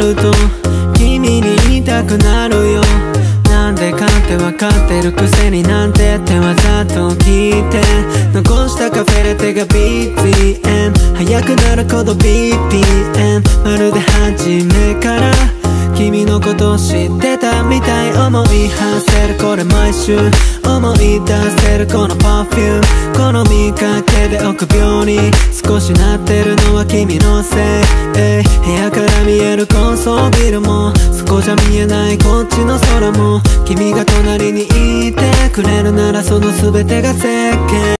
ると君に言いたくなるよ。なんでかって分かってるくせになんてってわざと聞いて。残したカフェラテが BTM 早くなるほど BPM まるで初めから。君のこと知ってたみたい。思い馳せる。これ毎週思い出せる。この perfume 臆病に少しなってるのは君のせい、部屋から見える高層ビルもそこじゃ見えないこっちの空も君が隣にいてくれるならその全てが絶景